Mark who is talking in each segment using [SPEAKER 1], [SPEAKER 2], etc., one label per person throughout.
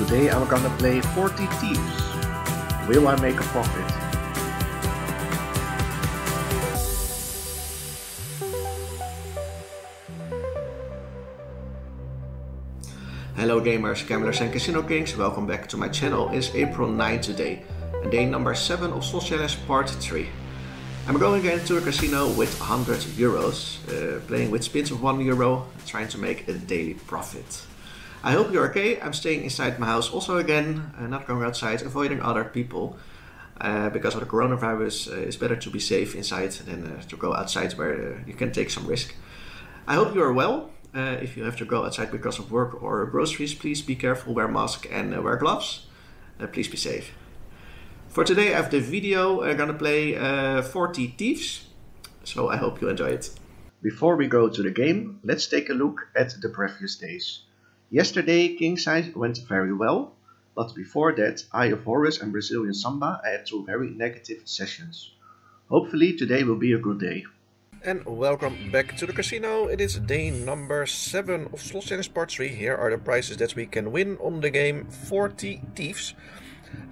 [SPEAKER 1] Today I'm gonna play 40 Thieves. Will I make a profit? Hello gamers, gamblers and casino kings, welcome back to my channel. It's April 9 today, and day number 7 of Slot Challenge Part 3. I'm going into a casino with 100 euros, uh, playing with spins of 1 euro, trying to make a daily profit. I hope you're okay. I'm staying inside my house also again, uh, not going outside, avoiding other people. Uh, because of the coronavirus, uh, it's better to be safe inside than uh, to go outside where uh, you can take some risk. I hope you are well. Uh, if you have to go outside because of work or groceries, please be careful, wear mask and wear gloves. please be safe. For today, I have the video. I'm gonna play 40 Thieves, so I hope you enjoy it. Before we go to the game, let's take a look at the previous days. Yesterday, king size went very well, but before that, Eye of Horus and Brazilian Samba had two very negative sessions. Hopefully today will be a good day.
[SPEAKER 2] And welcome back to the casino. It is day number 7 of Slot Challenge Part 3. Here are the prizes that we can win on the game 40 Thieves.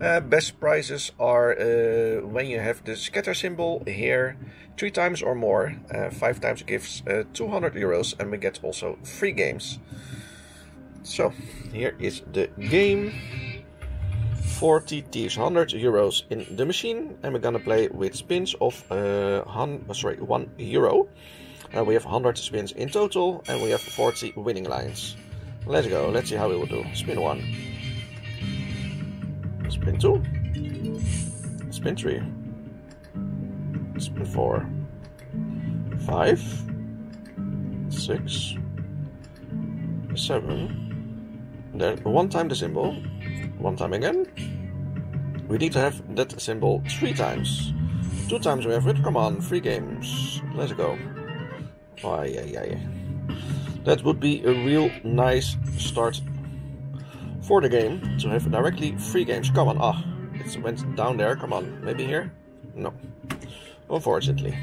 [SPEAKER 2] Uh, best prizes are uh, when you have the scatter symbol here, 3 times or more, uh, 5 times gives uh, 200 euros and we get also free games. So, here is the game. 40 Thieves, 100 euros in the machine, and we're gonna play with spins of uh, hun sorry, 1 euro. Uh, we have 100 spins in total, and we have 40 winning lines. Let's go, let's see how we will do. Spin 1. Spin 2. Spin 3. Spin 4. 5. 6. 7. Then one time the symbol, one time again. We need to have that symbol three times. Two times we have it. Come on, free games. Let's go. Oh, yeah, yeah, yeah. That would be a real nice start for the game to have directly free games. Come on. Ah, it went down there. Come on. Maybe here? No. Unfortunately.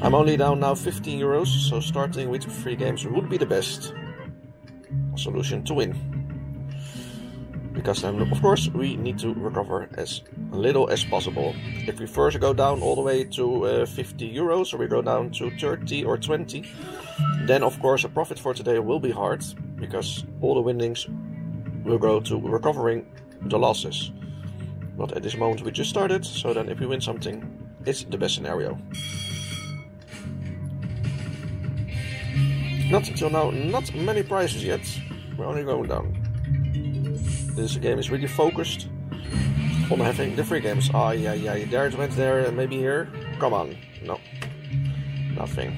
[SPEAKER 2] I'm only down now 15 euros, so starting with free games would be the best solution to win. Because then, of course, we need to recover as little as possible. If we first go down all the way to uh, 50 euros, or we go down to 30 or 20, then of course a profit for today will be hard, because all the winnings will go to recovering the losses. But at this moment we just started, so then if we win something, it's the best scenario. Not until now, not many prizes yet. We're only going down. This game is really focused on having the free games. Ah, yeah, yeah, there it went there, and maybe here. Come on. No. Nothing.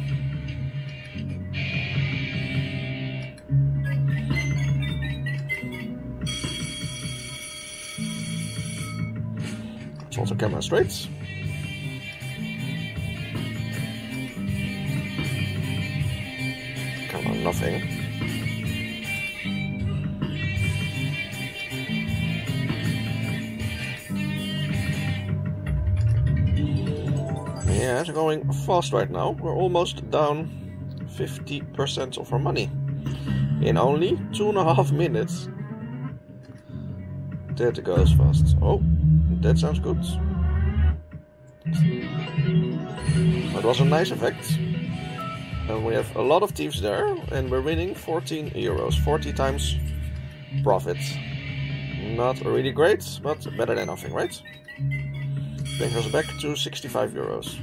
[SPEAKER 2] It's also camera straight. Nothing. Yeah, it's going fast right now. We're almost down 50% of our money in only two and a half minutes. That goes fast. Oh, that sounds good. That was a nice effect. And we have a lot of thieves there, and we're winning 14 euros, 40 times profit. Not really great, but better than nothing, right? Brings us back to 65 euros.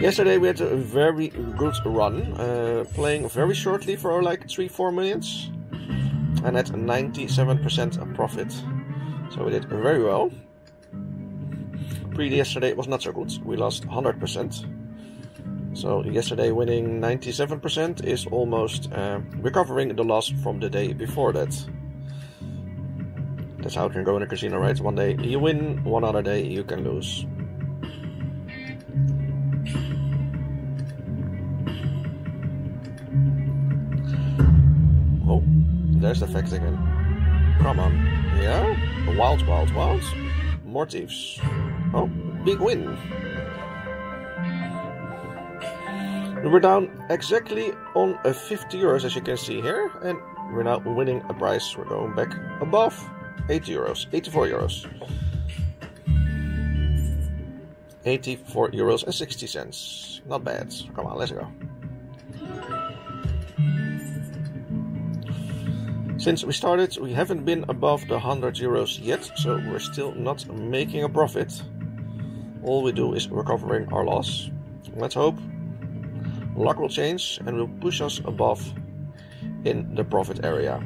[SPEAKER 2] Yesterday we had a very good run, uh, playing very shortly for like 3-4 minutes and at 97% profit. So we did very well. Pre yesterday It was not so good, we lost 100%. So yesterday winning 97% is almost uh, recovering the loss from the day before that. That's how it can go in a casino, right? One day you win, one other day you can lose. Oh, there's the fact again. Come on. Yeah? Wild, wild, wild. More thieves. Oh, big win. We were down exactly on a 50 euros as you can see here and we're now winning a prize. We're going back above 80 euros, 84 euros. 84 euros and 60 cents. Not bad. Come on, let's go. Since we started, we haven't been above the 100 euros yet, so we're still not making a profit. All we do is recovering our loss. Let's hope luck will change and will push us above in the profit area.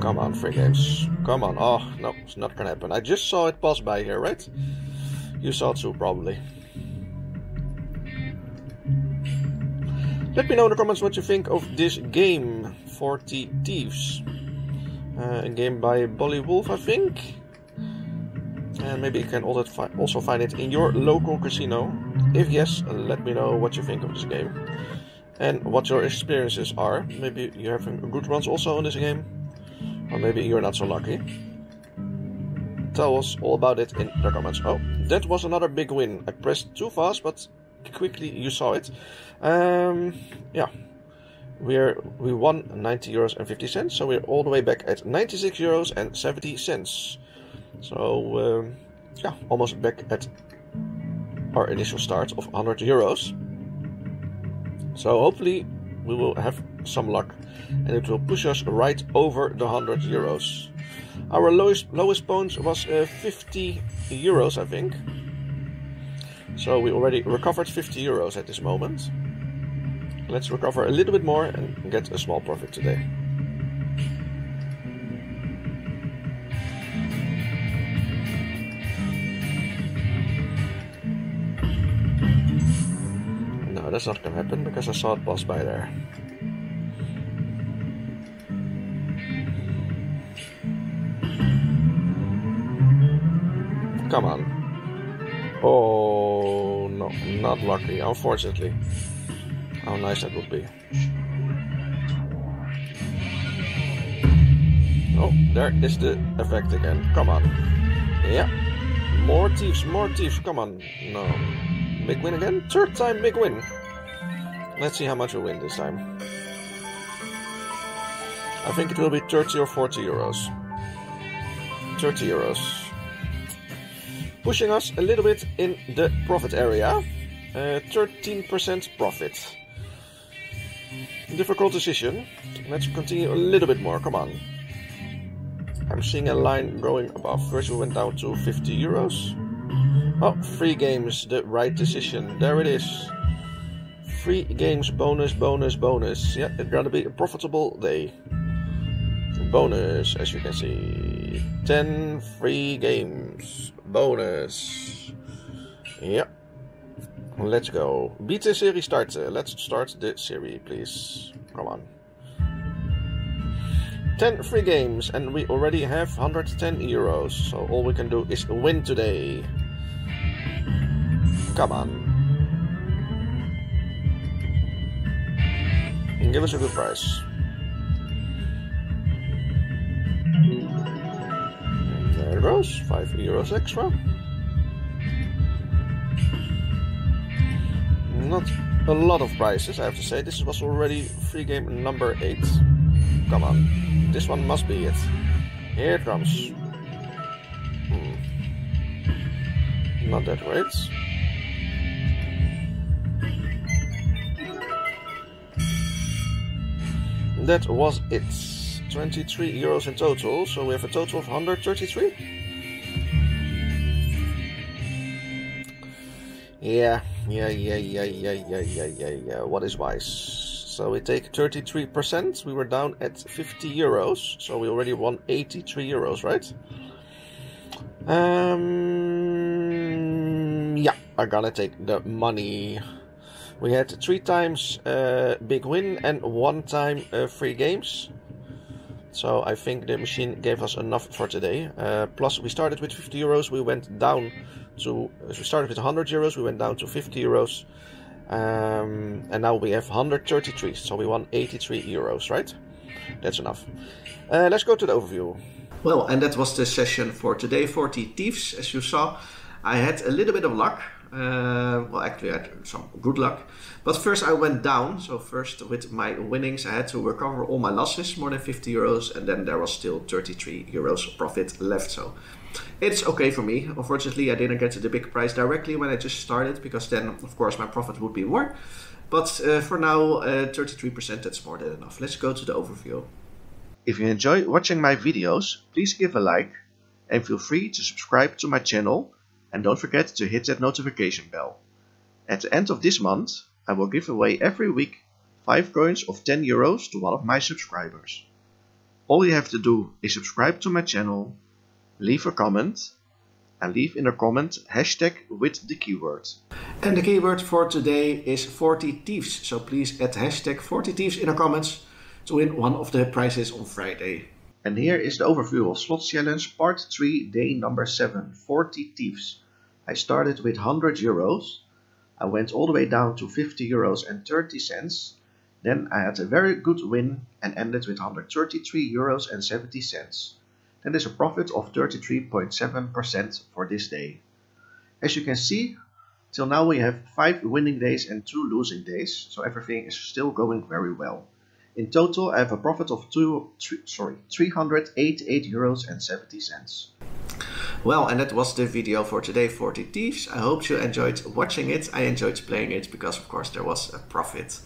[SPEAKER 2] Come on, free games. Come on. Oh, no, it's not gonna happen. I just saw it pass by here, right? You saw too, probably. Let me know in the comments what you think of this game, 40 Thieves. Uh, a game by Bally Wulff, I think. And maybe you can also find it in your local casino. If yes, let me know what you think of this game. And what your experiences are. Maybe you have good ones also in this game. Or maybe you're not so lucky. Tell us all about it in the comments. Oh, that was another big win. I pressed too fast, but quickly you saw it. Um, yeah, we're we won 90 euros and 50 cents, so we're all the way back at 96 euros and 70 cents. So um, yeah, almost back at our initial start of 100 euros. So hopefully we will have some luck and it will push us right over the 100 euros. Our lowest lowest point was uh, 50 euros, I think. So we already recovered 50 euros at this moment. Let's recover a little bit more and get a small profit today. Not gonna happen because I saw it pass by there. Come on. Oh, no, not lucky, unfortunately. How nice that would be. Oh, there is the effect again. Come on. Yeah. More thieves, more thieves. Come on. No. Big win again? Third time big win. Let's see how much we win this time. I think it will be 30 or 40 euros. 30 euros pushing us a little bit in the profit area. 13% uh, profit. Difficult decision. Let's continue a little bit more. Come on. I'm seeing a line going above. First we went down to 50 euros. Oh, free games, the right decision. There it is. Free games, bonus, bonus, bonus. Yeah, it's gonna be a profitable day. Bonus, as you can see. 10 free games bonus. Yeah. Let's go. Beat the series start. Uh, let's start the series, please. Come on. 10 free games, and we already have 110 euros. So all we can do is win today. Come on. Give us a good price. There it goes, 5 euros extra. Not a lot of prices, I have to say. This was already free game number 8. Come on, this one must be it. Here it comes. Hmm. Not that great. That was it. 23 euros in total, so we have a total of 133. Yeah, yeah, yeah, yeah, yeah, yeah, yeah, yeah, yeah. What is wise? So we take 33%. We were down at 50 euros, so we already won 83 euros, right? Um, yeah, I'm gonna take the money. We had three times uh, big win and one time uh, free games. So I think the machine gave us enough for today. Uh, plus, we started with 50 euros. We went down to. We started with 100 euros. We went down to 50 euros. Um, and now we have 133. So we won 83 euros, right? That's enough. Uh, let's go to the overview.
[SPEAKER 1] Well, and that was the session for today, 40 Thieves, as you saw. I had a little bit of luck. Uh, well, actually, I had some good luck. But first, I went down. So, first, with my winnings, I had to recover all my losses, more than 50 euros, and then there was still 33 euros profit left. So, it's okay for me. Unfortunately, I didn't get the big price directly when I just started, because then, of course, my profit would be more. But uh, for now, uh, 33%, that's more than enough. Let's go to the overview.
[SPEAKER 2] If you enjoy watching my videos, please give a like and feel free to subscribe to my channel and don't forget to hit that notification bell. At the end of this month, I will give away every week 5 coins of 10 euros to one of my subscribers. All you have to do is subscribe to my channel, leave a comment and leave in a comment hashtag with the keyword.
[SPEAKER 1] And the keyword for today is 40 thieves, so please add hashtag 40 thieves in the comments to win one of the prizes on Friday.
[SPEAKER 2] And here is the overview of Slot Challenge Part 3 Day number 7 40 Thieves. I started with 100 euros, I went all the way down to 50 euros and 30 cents, then I had a very good win and ended with 133 euros and 70 cents. That is a profit of 33.7% for this day. As you can see, till now we have 5 winning days and 2 losing days, so everything is still going very well. In total, I have a profit of two, three, sorry, 388 euros and 70 cents.
[SPEAKER 1] Well, and that was the video for today, 40 Thieves. I hope you enjoyed watching it. I enjoyed playing it because, of course, there was a profit.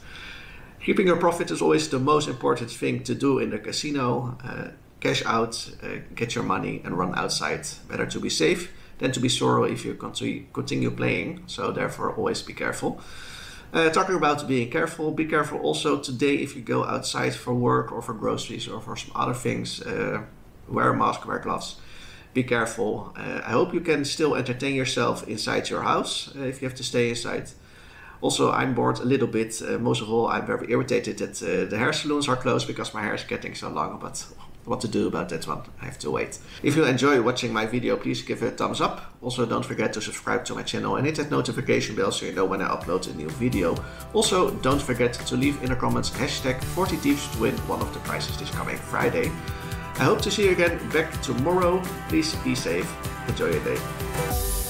[SPEAKER 1] Keeping your profit is always the most important thing to do in the casino. Uh, cash out, uh, get your money, and run outside. Better to be safe than to be sorry if you continue, continue playing. So, therefore, always be careful. Uh, talking about being careful, be careful also today if you go outside for work or for groceries or for some other things. Uh, wear a mask, wear gloves. Be careful. Uh, I hope you can still entertain yourself inside your house uh, if you have to stay inside. Also, I'm bored a little bit. Uh, most of all, I'm very irritated that uh, the hair salons are closed because my hair is getting so long. But what to do about that one, I have to wait. If you enjoy watching my video, please give it a thumbs up. Also, don't forget to subscribe to my channel and hit that notification bell so you know when I upload a new video. Also, don't forget to leave in the comments hashtag 40 Thieves to win one of the prizes this coming Friday. I hope to see you again back tomorrow. Please be safe. Enjoy your day.